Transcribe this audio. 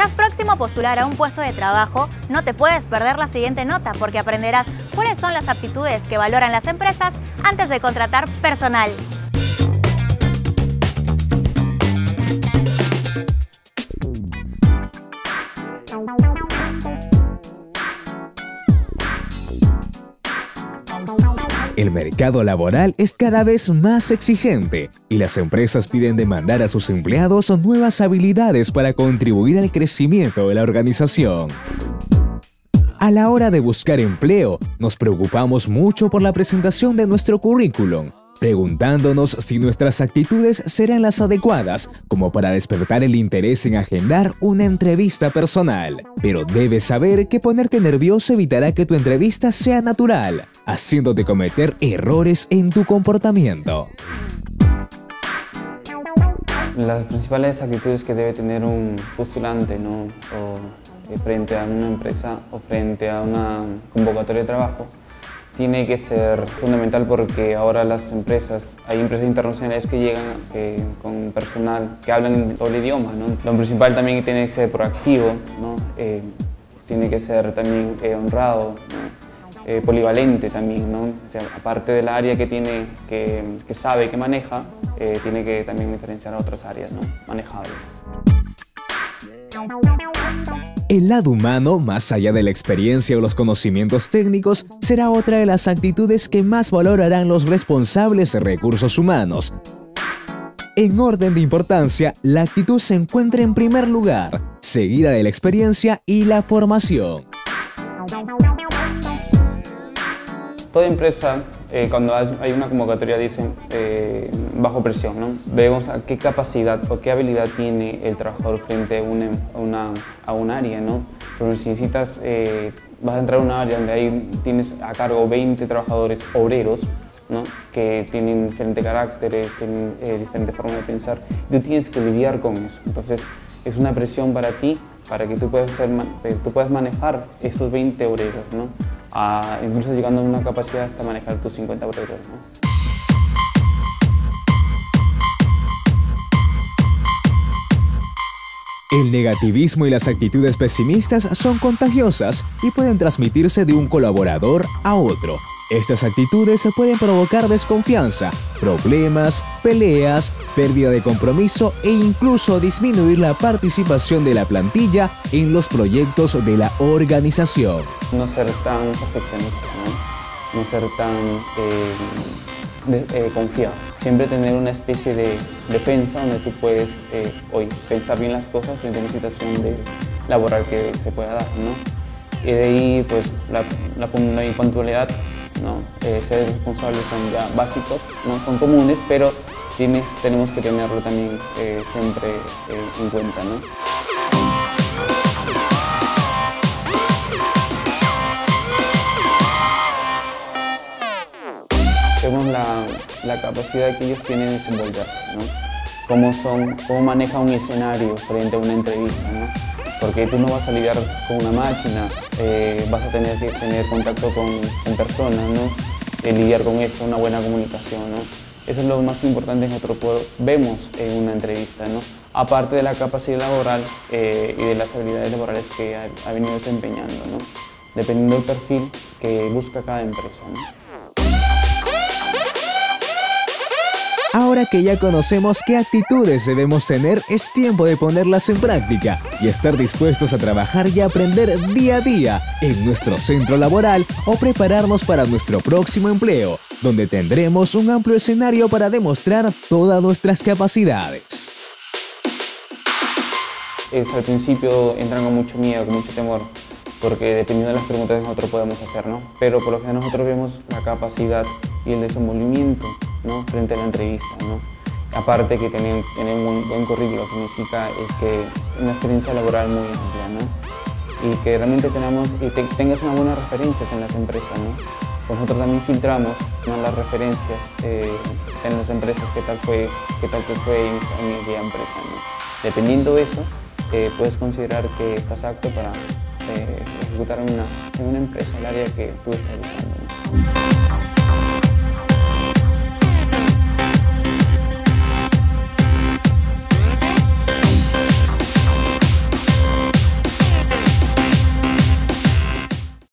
estás próximo a postular a un puesto de trabajo, no te puedes perder la siguiente nota porque aprenderás cuáles son las aptitudes que valoran las empresas antes de contratar personal. El mercado laboral es cada vez más exigente y las empresas piden demandar a sus empleados nuevas habilidades para contribuir al crecimiento de la organización. A la hora de buscar empleo, nos preocupamos mucho por la presentación de nuestro currículum, preguntándonos si nuestras actitudes serán las adecuadas como para despertar el interés en agendar una entrevista personal. Pero debes saber que ponerte nervioso evitará que tu entrevista sea natural, haciéndote cometer errores en tu comportamiento. Las principales actitudes que debe tener un postulante ¿no? Eh, frente a una empresa o frente a una convocatoria de trabajo tiene que ser fundamental porque ahora las empresas, hay empresas internacionales que llegan con personal que hablan doble idioma. ¿no? Lo principal también tiene que ser proactivo, ¿no? Eh, tiene que ser también eh, honrado, eh, polivalente también. ¿no? aparte del área que, tiene, que, que sabe, que maneja, tiene que también diferenciar a otras áreas ¿no? manejables. El lado humano, más allá de la experiencia o los conocimientos técnicos, será otra de las actitudes que más valorarán los responsables de recursos humanos. En orden de importancia, la actitud se encuentra en primer lugar, seguida de la experiencia y la formación. Toda empresa eh, cuando hay una convocatoria dicen eh, bajo presión, ¿no? Vemos a qué capacidad o qué habilidad tiene el trabajador frente a, una, a un área, ¿no? Pero si necesitas, eh, vas a entrar a un área donde ahí tienes a cargo 20 trabajadores obreros, ¿no? que tienen diferentes caracteres, tienen diferentes formas de pensar, tú tienes que lidiar con eso. Entonces, es una presión para ti, para que tú puedas, hacer, tú puedas manejar esos 20 obreros, ¿no? Incluso llegando a una capacidad hasta manejar tus 50 obreros. El negativismo y las actitudes pesimistas son contagiosas y pueden transmitirse de un colaborador a otro, estas actitudes pueden provocar desconfianza, problemas, peleas, pérdida de compromiso e incluso disminuir la participación de la plantilla en los proyectos de la organización. No ser tan perfeccionista, ¿no? ser tan eh, eh, confiado. Siempre tener una especie de defensa donde tú puedes eh, hoy pensar bien las cosas frente a una situación de laboral que se pueda dar. ¿no? Y de ahí pues la, la, la puntualidad ¿no? Eh, ser responsables son ya básicos, no son comunes, pero tenemos que tenerlo también eh, siempre eh, en cuenta. ¿no? Vemos la, capacidad que ellos tienen de desenvolverse, ¿no? cómo, cómo maneja un escenario frente a una entrevista. ¿no? Porque tú no vas a lidiar con una máquina, eh, vas a tener que tener contacto con, personas, ¿no? Eh, lidiar con eso, una buena comunicación. ¿no? Eso es lo más importante que nosotros vemos en una entrevista, ¿no? aparte de la capacidad laboral eh, y de las habilidades laborales que ha, venido desempeñando, ¿no? dependiendo del perfil que busca cada empresa. ¿no? Ahora que ya conocemos qué actitudes debemos tener, es tiempo de ponerlas en práctica y estar dispuestos a trabajar y aprender día a día en nuestro centro laboral o prepararnos para nuestro próximo empleo, donde tendremos un amplio escenario para demostrar todas nuestras capacidades. Es, al principio entran con mucho miedo, con mucho temor, porque dependiendo de las preguntas nosotros podemos hacer, ¿no? Pero por lo que nosotros vemos la capacidad y el desenvolvimiento ¿no? frente a la entrevista. Aparte que tener, un buen currículo significa es que una experiencia laboral muy amplia y que realmente tenemos, y tengas unas buenas referencias en las empresas. Pues nosotros también filtramos las referencias eh, en las empresas, qué tal fue, qué tal fue en, en empresa. Dependiendo de eso, eh, puedes considerar que estás apto para eh, ejecutar en una, en una empresa, el área que tú estás buscando.